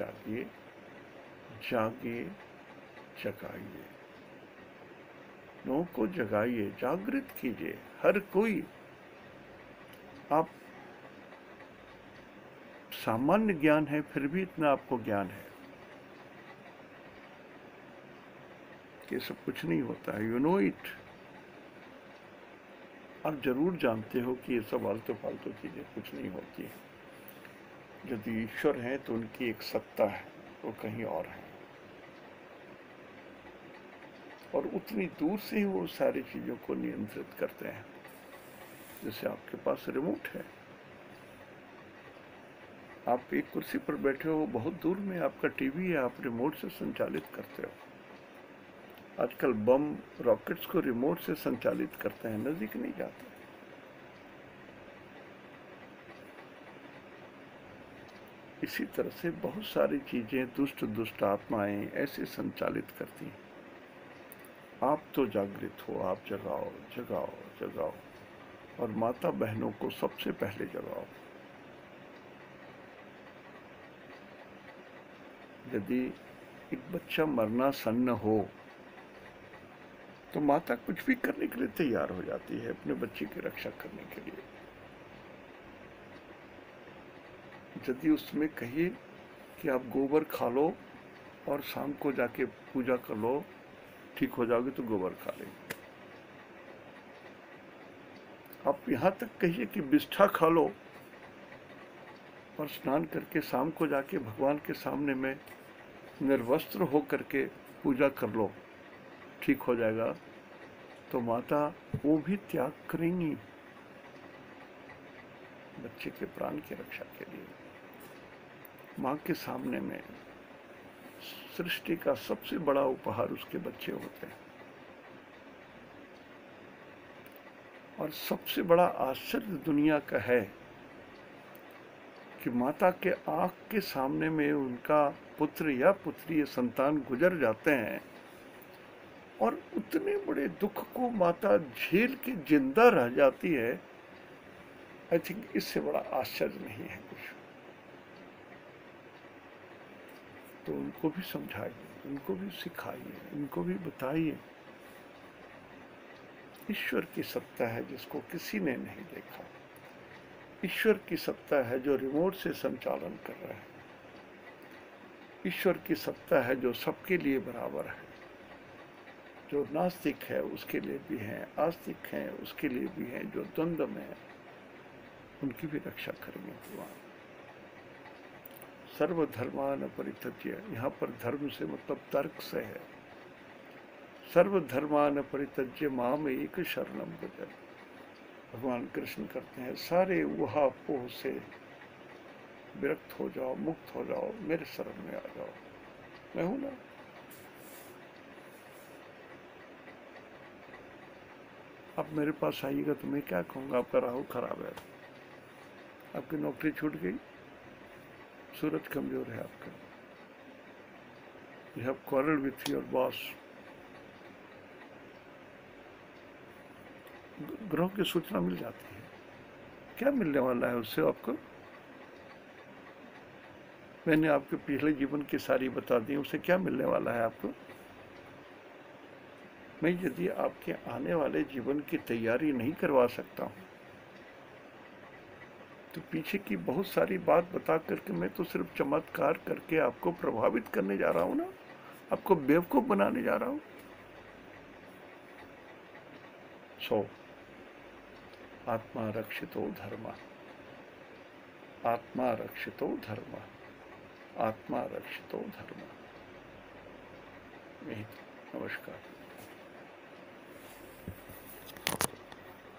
जागिए जागिए, जगाइए। लोगों को जगाइए, जागृत कीजिए। हर कोई आप सामान्य ज्ञान है, फिर भी इतना आपको ज्ञान है कि सब कुछ नहीं होता। है यू नो इट आप ज़रूर जानते हो कि ये सब आलतू फालतू चीज़ें कुछ नहीं होती है। यदि ईश्वर है तो उनकी एक सत्ता है, वो कहीं और है। और उतनी दूर से ही वो सारी चीज़ों को नियंत्रित करते हैं, जैसे आपके पास रिमोट है। आप एक कुर्सी पर बैठे हो, बहुत दूर में आपका टीवी है, आप रिमोट से संचालित करते हो। आजकल बम रॉकेट्स को रिमोट से संचालित करते हैं, नज़दीक नहीं जाते। इसी तरह से बहुत सारी चीज़ें दुष्ट दुष्ट आत्माएँ ऐसे संचालित करती हैं। आप तो जागृत हो, आप जगाओ जगाओ जगाओ, और माता बहनों को सबसे पहले जगाओ। यदि एक बच्चा मरना सन्न हो तो माता कुछ भी करने के लिए तैयार हो जाती है अपने बच्चे की रक्षा करने के लिए। यदि उसमें कहिए कि आप गोबर खा लो और शाम को जाके पूजा कर लो, ठीक हो जाओगे तो गोबर खा लेंगे। आप यहाँ तक कहिए कि बिष्ठा खा लो और स्नान करके शाम को जाके भगवान के सामने में निर्वस्त्र हो करके पूजा कर लो, ठीक हो जाएगा। तो माता, वो भी त्याग करेंगी बच्चे के प्राण की रक्षा के लिए। माँ के सामने में सृष्टि का सबसे बड़ा उपहार उसके बच्चे होते हैं। और सबसे बड़ा आश्चर्य दुनिया का है कि माता के आँख के सामने में उनका पुत्र या पुत्री संतान गुजर जाते हैं और उतने बड़े दुख को माता झेल के ज़िंदा रह जाती है आई थिंक इससे बड़ा आश्चर्य नहीं है कुछ। तो उनको भी समझाइए, उनको भी सिखाइए, उनको भी बताइए। ईश्वर की सत्ता है जिसको किसी ने नहीं देखा। ईश्वर की सत्ता है जो रिमोट से संचालन कर रहा है। ईश्वर की सत्ता है जो सबके लिए बराबर है। जो नास्तिक है, उसके लिए भी है, आस्तिक है, उसके लिए भी है, जो द्वंद्व में है, उनकी भी रक्षा करेंगे भगवान। सर्वधर्मान परित्यज्य यहाँ पर धर्म से मतलब तर्क से है। सर्वधर्मान परित्यज्य माम एक शरणम गुजर। भगवान कृष्ण करते हैं, सारे वहा पोह से विरक्त हो जाओ, मुक्त हो जाओ, मेरे शरण में आ जाओ। मैं हूँ ना। अब मेरे पास आइएगा तो मैं क्या कहूँगा? आपका राहु खराब है। आपकी नौकरी छूट गई। सूरज कमज़ोर है आपका। You have quarrel with your boss ग्रह की सूचना मिल जाती है। क्या मिलने वाला है उससे आपको? मैंने आपके पिछले जीवन की सारी बता दी, उसे क्या मिलने वाला है आपको? मैं यदि आपके आने वाले जीवन की तैयारी नहीं करवा सकता हूँ तो पीछे की बहुत सारी बात बता करके मैं तो सिर्फ़ चमत्कार करके आपको प्रभावित करने जा रहा हूँ ना। आपको बेवकूफ़ बनाने जा रहा हूँ। सो, आत्मा रक्षितो धर्म। आत्मा रक्षितो धर्म। आत्मा रक्षितो धर्म। यही नमस्कार।